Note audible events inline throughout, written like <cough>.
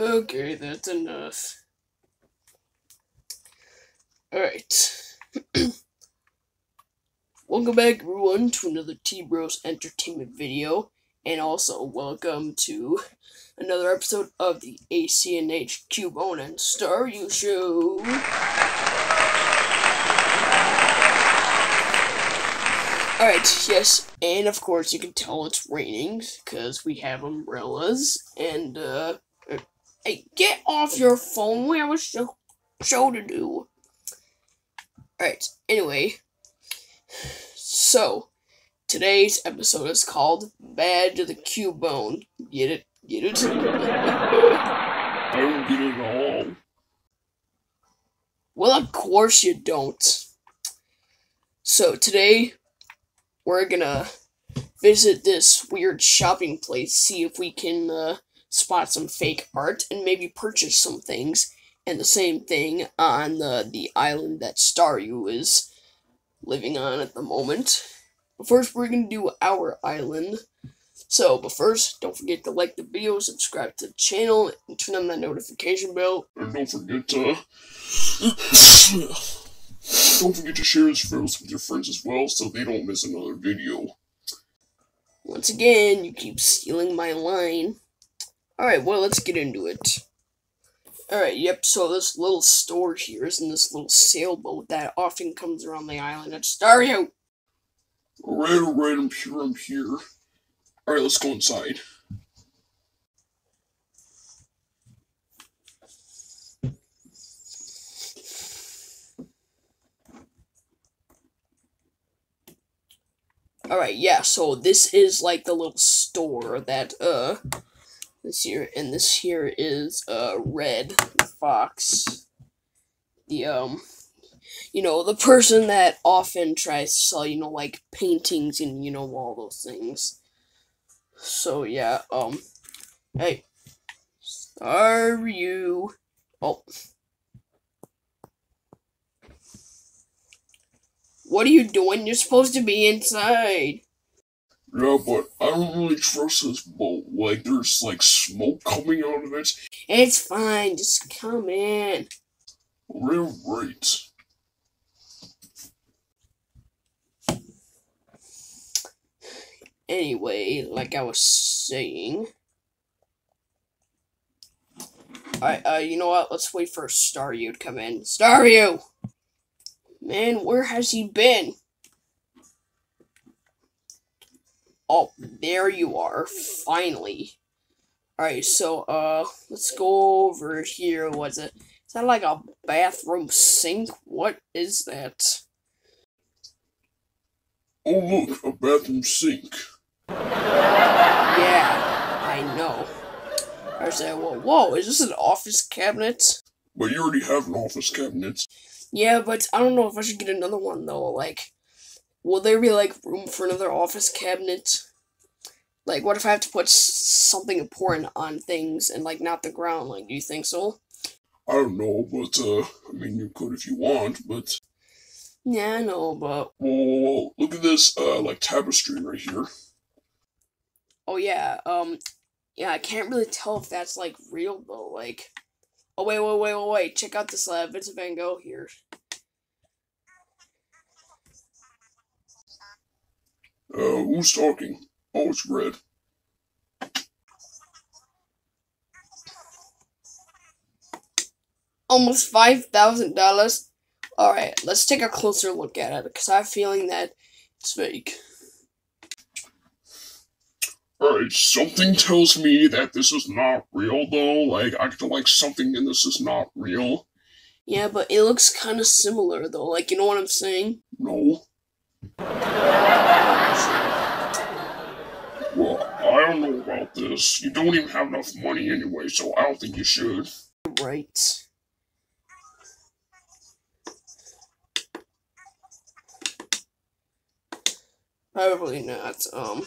Okay, that's enough. Alright. <clears throat> welcome back, everyone, to another T-Bros Entertainment video. And also, welcome to another episode of the ACNH Cubone and Staryu Show. Alright, yes, and of course you can tell it's raining, because we have umbrellas, and, uh, hey, get off your phone, we have a show, show to do. Alright, anyway, so, today's episode is called Bad to the Cubone. Get it? Get it? I don't get it at all. Well, of course you don't. So, today, we're gonna visit this weird shopping place, see if we can uh, spot some fake art, and maybe purchase some things. And the same thing on the, the island that Staryu is living on at the moment. But first, we're gonna do our island. So, but first, don't forget to like the video, subscribe to the channel, and turn on that notification bell. And don't forget to <coughs> don't forget to share this video with your friends as well so they don't miss another video. Once again, you keep stealing my line. Alright, well, let's get into it. Alright, yep, so this little store here is in this little sailboat that often comes around the island at Staryu. Alright, alright, I'm here, I'm here. Alright, let's go inside. Alright, yeah, so this is like the little store that, uh, this here, and this here is, uh, Red Fox. The, um, you know, the person that often tries to sell, you know, like, paintings and, you know, all those things. So, yeah, um, hey, are you, oh. What are you doing? You're supposed to be inside. Yeah, but I don't really trust this boat. Like, there's, like, smoke coming out of it. It's fine, just come in. Alright, right. Anyway, like I was saying. Alright, uh, you know what? Let's wait for Staryu to come in. Staryu! Man, where has he been? Oh, there you are, finally. Alright, so, uh, let's go over here. What's it? Is that like a bathroom sink? What is that? Oh, look, a bathroom sink. Yeah, I know. I said, whoa, whoa, is this an office cabinet? But you already have an office cabinet. Yeah, but I don't know if I should get another one though. Like, will there be like room for another office cabinet? Like, what if I have to put something important on things and like not the ground? Like, do you think so? I don't know, but, uh, I mean, you could if you want, but... Yeah, I know, but Whoa, whoa, whoa, look at this, uh, like, tapestry right here. oh yeah, um, yeah, I can't really tell if that's like real though. Like, oh wait, wait, wait, wait, wait, check out this uh, Vincent Van Gogh here. Uh, who's talking? Oh, it's Redd. Almost five thousand dollars. All right, let's take a closer look at it because I have a feeling that it's fake. Alright, something tells me that this is not real, though. Like, I feel like something in this is not real. Yeah, but it looks kind of similar though. Like, you know what I'm saying? No. Well, I don't know about this. You don't even have enough money anyway, so I don't think you should. Right. Probably not. Um.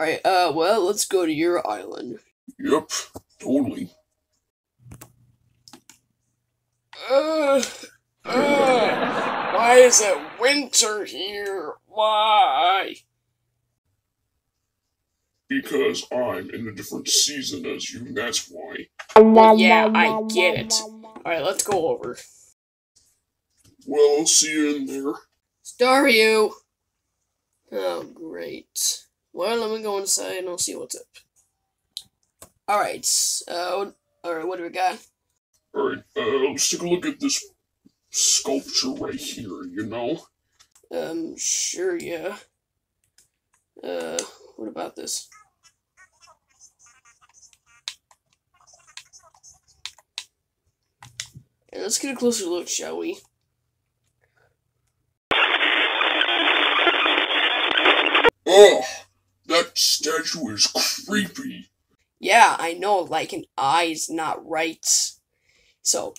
Alright, uh, well, let's go to your island. Yep, totally. Uh, uh, why is it winter here? Why? because I'm in a different season as you, that's why. Well, yeah, I get it. Alright, let's go over. Well, I'll see you in there. Staryu! Oh, great. Well, let me go inside and I'll see what's up. Alright, uh, alright, what do we got? Alright, uh, let's take a look at this sculpture right here, you know? Um, sure, yeah. Uh, what about this? And let's get a closer look, shall we? Oh, that statue is creepy. Yeah, I know, like an eye is not right. So,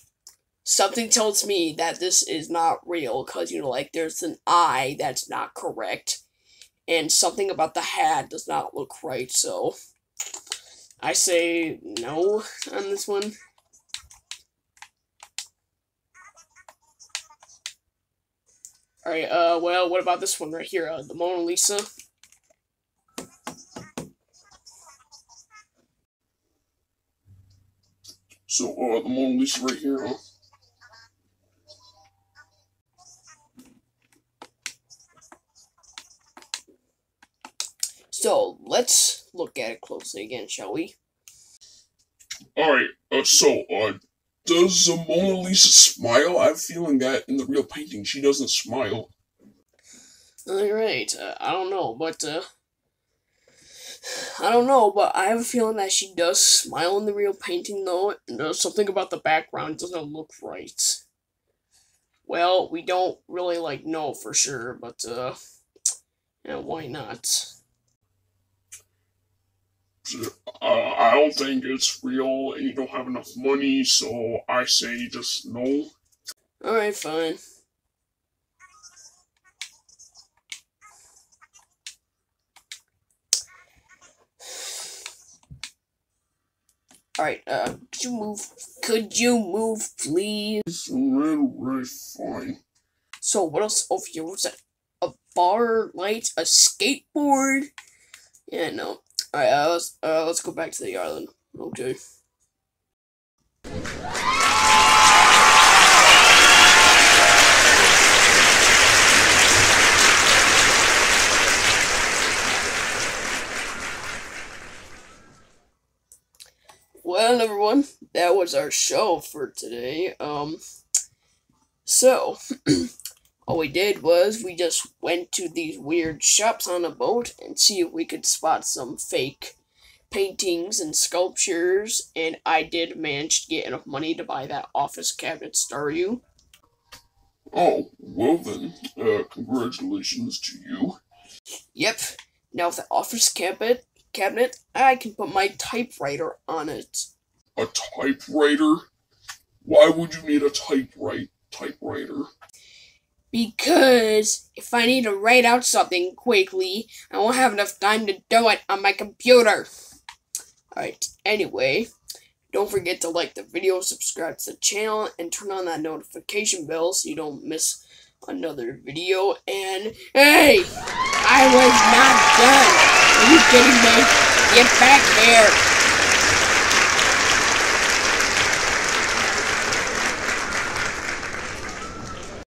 something tells me that this is not real, because, you know, like, there's an eye that's not correct, and something about the hat does not look right, so I say no on this one. Alright, uh, well, what about this one right here, uh, the Mona Lisa? So, uh, the Mona Lisa right here, huh? So, let's look at it closely again, shall we? Alright, uh, so, uh, does the Mona Lisa smile? I have a feeling that in the real painting she doesn't smile. Alright, uh, I don't know, but, uh, I don't know, but I have a feeling that she does smile in the real painting, though. There's something about the background doesn't look right. Well, we don't really, like, know for sure, but, uh, yeah, why not? Uh, I don't think it's real, and you don't have enough money, so I say just no. Alright, fine. Alright, uh, could you move? Could you move, please? Right, right, fine. So, what else over here? What's that? A bar light? A skateboard? Yeah, no. Alright, uh, let's, uh, let's go back to the island. Okay. Well, everyone, that was our show for today. Um, so, <clears throat> all we did was we just went to these weird shops on a boat and see if we could spot some fake paintings and sculptures, and I did manage to get enough money to buy that office cabinet Staryu. Oh, well then, uh, congratulations to you. Yep. Now with the office cabinet, cabinet, I can put my typewriter on it. A typewriter? Why would you need a typewrite typewriter? Because if I need to write out something quickly, I won't have enough time to do it on my computer. Alright, anyway, don't forget to like the video, subscribe to the channel, and turn on that notification bell so you don't miss another video. And, hey! I was not done! Are you kidding me? Get back here!